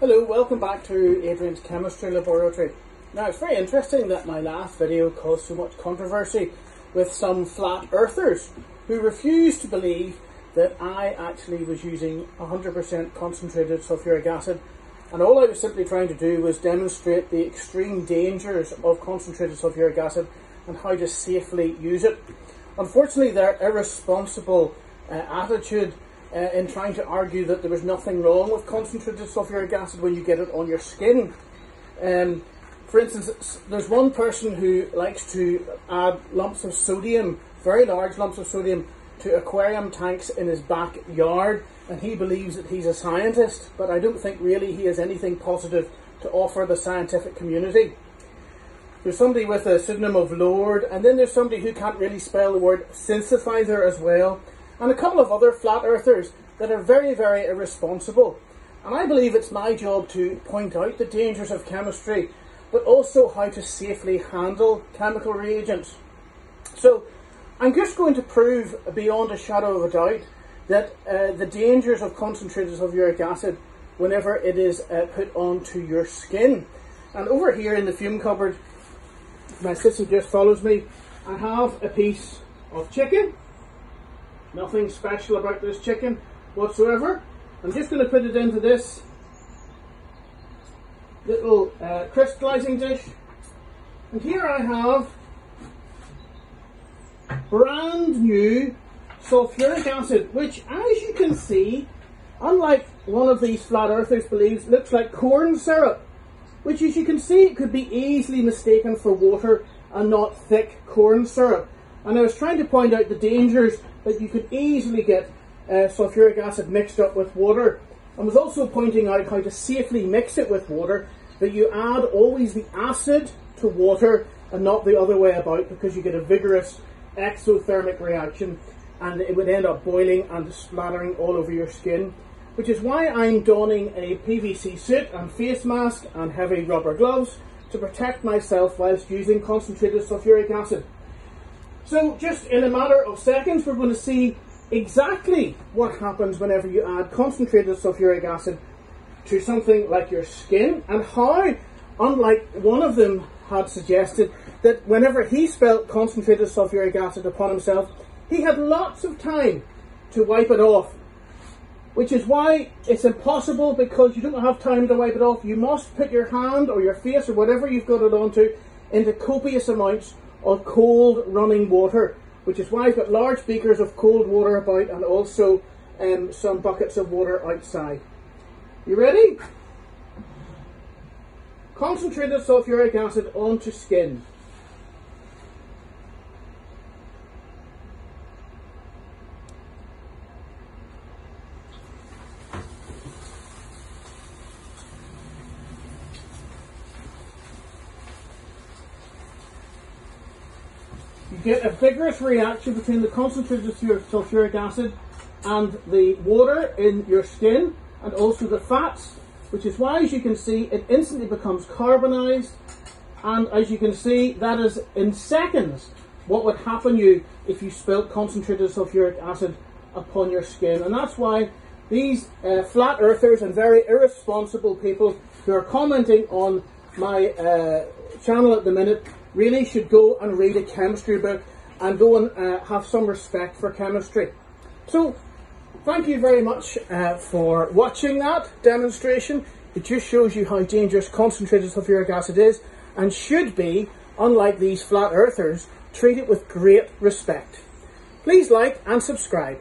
Hello, welcome back to Adrian's Chemistry Laboratory. Now it's very interesting that my last video caused so much controversy with some flat earthers who refused to believe that I actually was using 100% concentrated sulfuric acid and all I was simply trying to do was demonstrate the extreme dangers of concentrated sulfuric acid and how to safely use it. Unfortunately, their irresponsible uh, attitude uh, in trying to argue that there was nothing wrong with concentrated sulfuric acid when you get it on your skin. Um, for instance, there's one person who likes to add lumps of sodium, very large lumps of sodium, to aquarium tanks in his backyard, and he believes that he's a scientist, but I don't think really he has anything positive to offer the scientific community. There's somebody with a pseudonym of Lord, and then there's somebody who can't really spell the word synthesizer as well and a couple of other flat earthers that are very, very irresponsible. And I believe it's my job to point out the dangers of chemistry, but also how to safely handle chemical reagents. So I'm just going to prove beyond a shadow of a doubt that uh, the dangers of concentrated sulfuric acid whenever it is uh, put onto your skin. And over here in the fume cupboard, my sister just follows me, I have a piece of chicken Nothing special about this chicken whatsoever. I'm just going to put it into this little uh, crystallizing dish. And here I have brand new sulfuric acid, which as you can see, unlike one of these flat earthers believes, looks like corn syrup, which as you can see, could be easily mistaken for water and not thick corn syrup. And I was trying to point out the dangers that you could easily get uh, sulfuric acid mixed up with water. and was also pointing out how to safely mix it with water, that you add always the acid to water and not the other way about because you get a vigorous exothermic reaction and it would end up boiling and splattering all over your skin. Which is why I'm donning a PVC suit and face mask and heavy rubber gloves to protect myself whilst using concentrated sulfuric acid. So just in a matter of seconds, we're going to see exactly what happens whenever you add concentrated sulfuric acid to something like your skin and how, unlike one of them had suggested, that whenever he spelt concentrated sulfuric acid upon himself, he had lots of time to wipe it off. Which is why it's impossible because you don't have time to wipe it off. You must put your hand or your face or whatever you've got it onto into copious amounts of cold running water, which is why I've got large beakers of cold water about and also um, some buckets of water outside. You ready? Concentrated sulfuric acid onto skin. You get a vigorous reaction between the concentrated sulfuric acid and the water in your skin and also the fats, which is why, as you can see, it instantly becomes carbonized. And as you can see, that is in seconds what would happen you if you spilt concentrated sulfuric acid upon your skin. And that's why these uh, flat earthers and very irresponsible people who are commenting on my uh, channel at the minute really should go and read a chemistry book and go and uh, have some respect for chemistry. So, thank you very much uh, for watching that demonstration. It just shows you how dangerous concentrated sulfuric acid is and should be, unlike these flat earthers, treated with great respect. Please like and subscribe.